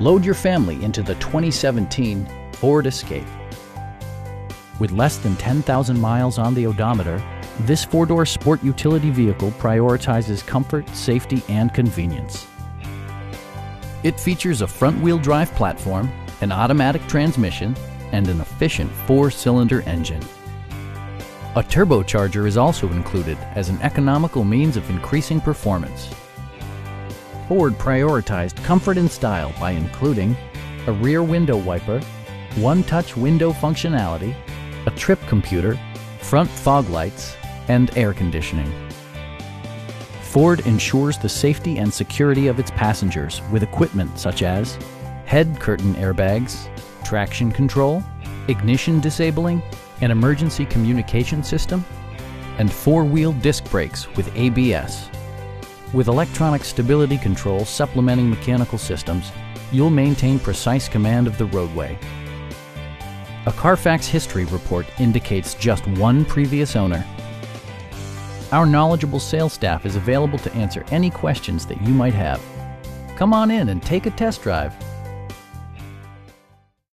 Load your family into the 2017 Ford Escape. With less than 10,000 miles on the odometer, this four-door sport utility vehicle prioritizes comfort, safety, and convenience. It features a front-wheel drive platform, an automatic transmission, and an efficient four-cylinder engine. A turbocharger is also included as an economical means of increasing performance. Ford prioritized comfort and style by including a rear window wiper, one-touch window functionality, a trip computer, front fog lights, and air conditioning. Ford ensures the safety and security of its passengers with equipment such as head curtain airbags, traction control, ignition disabling, an emergency communication system, and four-wheel disc brakes with ABS. With electronic stability control supplementing mechanical systems, you'll maintain precise command of the roadway. A Carfax history report indicates just one previous owner. Our knowledgeable sales staff is available to answer any questions that you might have. Come on in and take a test drive.